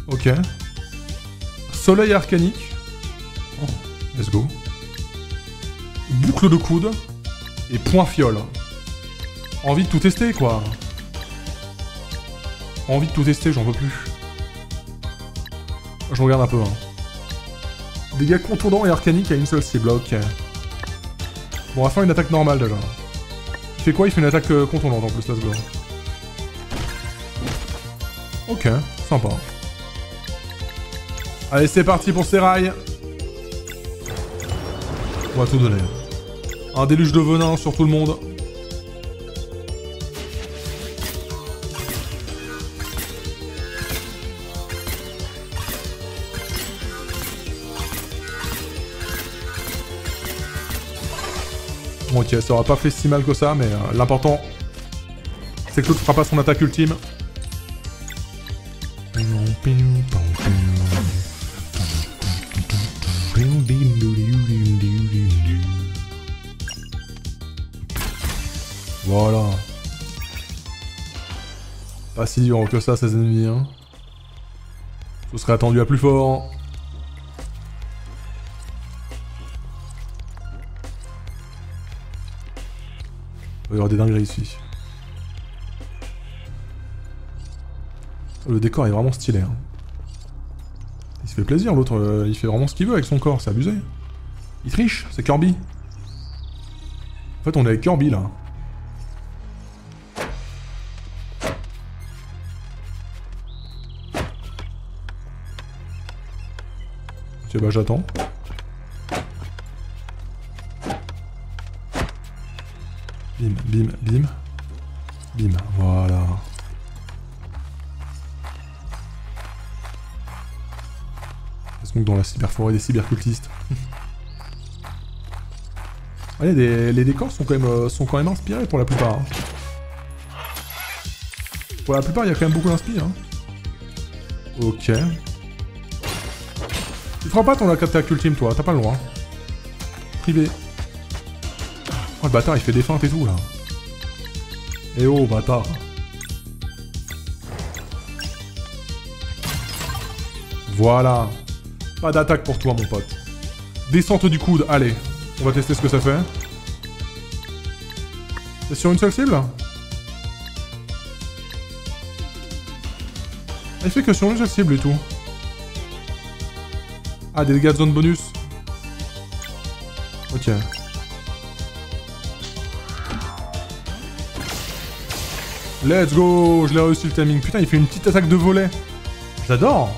Ok. Soleil arcanique. Oh, let's go. Boucle de coude. Et point fiole. Envie de tout tester, quoi. Envie de tout tester, j'en veux plus. Je regarde un peu. Hein. Dégâts contondants et arcaniques à une seule cible, ok. Bon, on va faire une attaque normale déjà. Fait quoi? Il fait une attaque euh, contondante en plus, go. Ok, sympa. Allez, c'est parti pour ces rails. On va tout donner. Un déluge de venin sur tout le monde. Ok, ça aura pas fait si mal que ça, mais euh, l'important, c'est que l'autre fera pas son attaque ultime. Voilà. Pas si dur que ça, ces ennemis, hein. Ce serait attendu à plus fort. Va y avoir des dingueries ici. Le décor est vraiment stylé. Hein. Il se fait plaisir, l'autre, euh, il fait vraiment ce qu'il veut avec son corps, c'est abusé. Il triche, c'est Kirby. En fait, on est avec Kirby, là. Ok, bah j'attends. Bim, bim, bim. Bim, voilà. Donc dans la cyberforêt des cybercultistes? Les décors sont quand, même, euh, sont quand même inspirés pour la plupart. hein. Pour la plupart, il y a quand même beaucoup d'inspi. Hein. Ok. Tu feras pas ton attaque ultime, toi, t'as pas le droit. Privé. Oh, le bâtard, il fait des feintes et tout, là. Eh oh, bâtard. Voilà. Pas d'attaque pour toi, mon pote. Descente du coude, allez. On va tester ce que ça fait. C'est sur une seule cible Il fait que sur une seule cible et tout. Ah, des dégâts de zone bonus. Ok. Let's go Je l'ai réussi le timing. Putain, il fait une petite attaque de volet. J'adore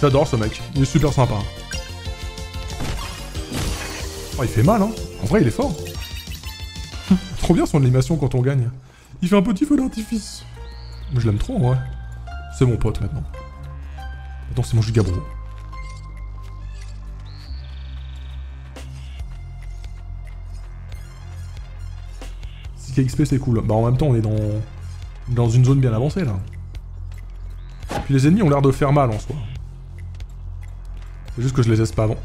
J'adore ce mec. Il est super sympa. Oh, il fait mal, hein En vrai, il est fort. trop bien son animation quand on gagne. Il fait un petit feu d'artifice. Mais je l'aime trop, en vrai. C'est mon pote, maintenant. Maintenant, c'est mon gigabro. XP c'est cool. Bah en même temps on est dans... Dans une zone bien avancée, là. Puis les ennemis ont l'air de faire mal, en soi. C'est juste que je les laisse pas avant.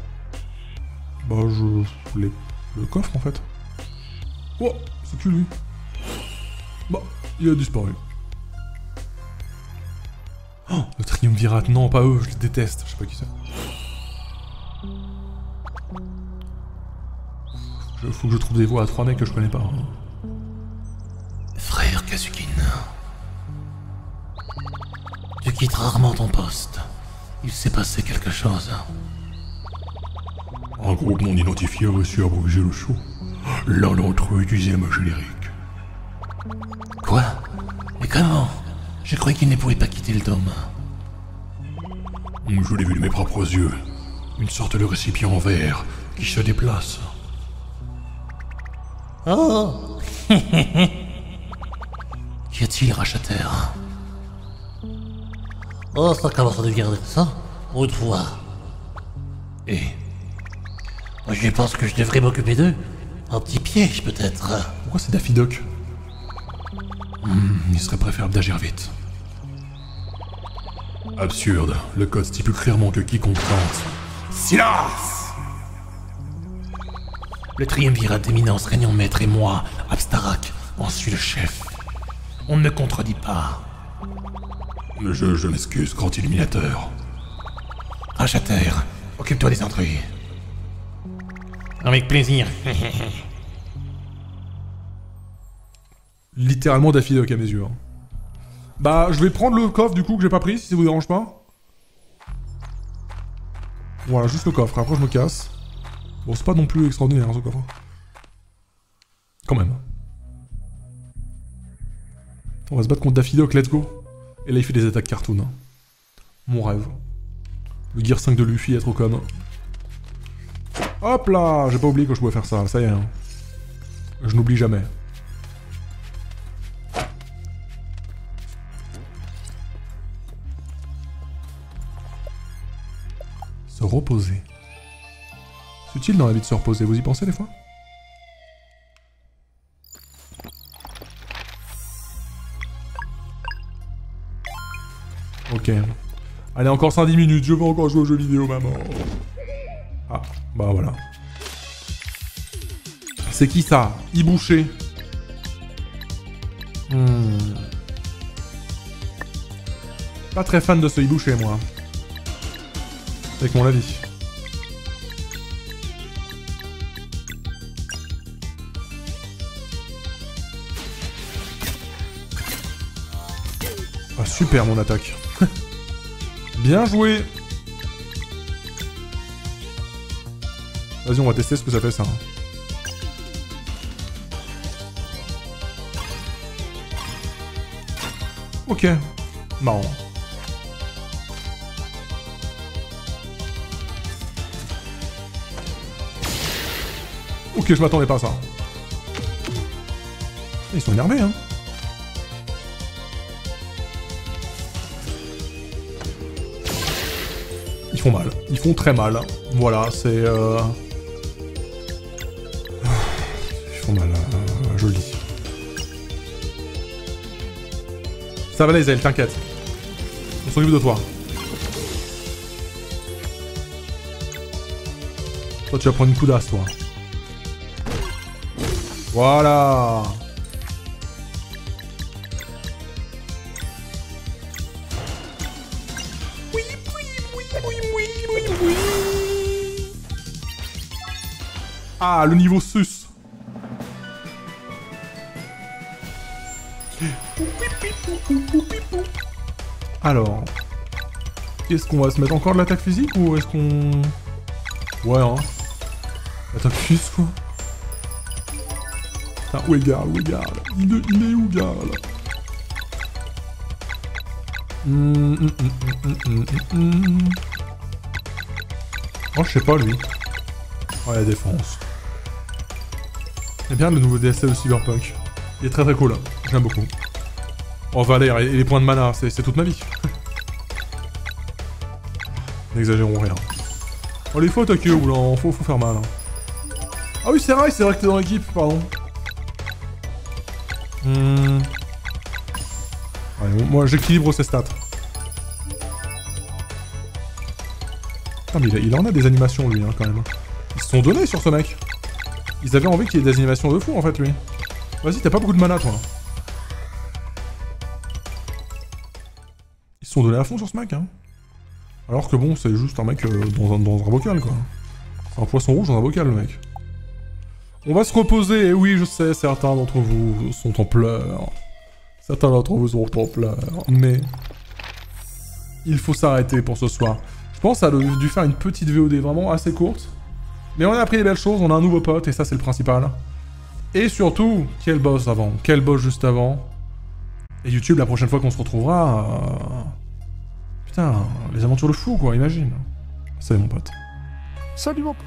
Bah, je... Les... Le coffre, en fait. Oh C'est que lui. Bah, il a disparu. Oh, le triumvirat, non, pas eux, je les déteste, je sais pas qui c'est. Faut que je trouve des voix à trois mecs que je connais pas. hein. Frère Kazukin. Tu quittes rarement ton poste. Il s'est passé quelque chose. Un groupe non identifié a réussi à briser le show. L'un d'entre eux utilisait ma générique. Quoi? Mais comment? Je croyais qu'il ne pouvait pas quitter le dôme. Je l'ai vu de mes propres yeux. Une sorte de récipient en verre qui se déplace. Oh Qu'y a-t-il, Rachater Oh, ça commence à devenir intéressant. Autrefois. Et Moi, je pense que je devrais m'occuper d'eux. Un petit piège, peut-être. Pourquoi c'est Daffy Duck Il serait préférable d'agir vite. Absurde. Le code stipule clairement que quiconque tente. Silence Le triumvirat d'éminence régnant maître et moi, Abstarak, en suis le chef. On ne me contredit pas. Je, je m'excuse, grand illuminateur. Rachater, occupe-toi des intrus. Avec plaisir. Littéralement Daffy Duck à mes yeux. hein. Bah, je vais prendre le coffre du coup que j'ai pas pris, si ça vous dérange pas. Voilà, juste le coffre, après je me casse. Bon, c'est pas non plus extraordinaire hein, ce coffre. Quand même. On va se battre contre Daffy Duck, let's go. Et là il fait des attaques cartoon. hein. Mon rêve. Le Gear 5 de Luffy être comme. Hop là J'ai pas oublié que je pouvais faire ça, ça y est. hein. Je n'oublie jamais. Se reposer. C'est utile dans la vie de se reposer, vous y pensez des fois? Ok. Allez, encore 5-10 minutes, je veux encore jouer aux jeux vidéo, maman. Ah, bah voilà. C'est qui ça? Ibouché. Hmm. Pas très fan de ce Ibouché, moi. Avec mon avis. Ah super mon attaque. Bien joué Vas-y on va tester ce que ça fait ça. Ok. Marrant. Ok, je m'attendais pas à ça. Ils sont énervés, hein. Font mal. Ils font très mal. Voilà, c'est... Euh... Ils font mal, euh, dis. Ça va les ailes, t'inquiète. On s'occupe de toi. Toi, tu vas prendre une coudasse, toi. Voilà Ah, le niveau sus Alors... Est-ce qu'on va se mettre encore de l'attaque physique ou est-ce qu'on... Ouais, hein. L'attaque physique, quoi. Putain, où est Garl Où est Garl il, est- il où, hum, hum, hum, hum. Oh, je sais pas, lui. Ouais, la défense. C'est bien le nouveau DSL de Cyberpunk. Il est très très cool. J'aime beaucoup. Oh, Valère, et et les points de mana, c'est c'est toute ma vie. N'exagérons rien. Oh, les faut attaquer ou là, faut, faut faire mal. hein. Ah oui, c'est vrai, c'est vrai que t'es dans l'équipe, pardon. Hmm. moi j'équilibre ses stats. Ah mais il, il en a des animations lui, hein, quand même. Ils se sont donnés sur ce mec. Ils avaient envie qu'il y ait des animations de fou en fait lui. Vas-y, t'as pas beaucoup de mana toi. Ils sont donnés à fond sur ce mec, hein. Alors que bon, c'est juste un mec euh, dans, un, dans un bocal quoi. C'est un poisson rouge dans un bocal le mec. On va se reposer, et oui, je sais, certains d'entre vous sont en pleurs. Certains d'entre vous sont en pleurs, mais... Il faut s'arrêter pour ce soir. Je pense a dû faire une petite VOD vraiment assez courte. Mais on a appris des belles choses, on a un nouveau pote, et ça c'est le principal. Et surtout, quel boss avant, quel boss juste avant. Et YouTube, la prochaine fois qu'on se retrouvera... euh, Putain, les aventures de fou quoi, imagine. Salut mon pote. Salut mon pote.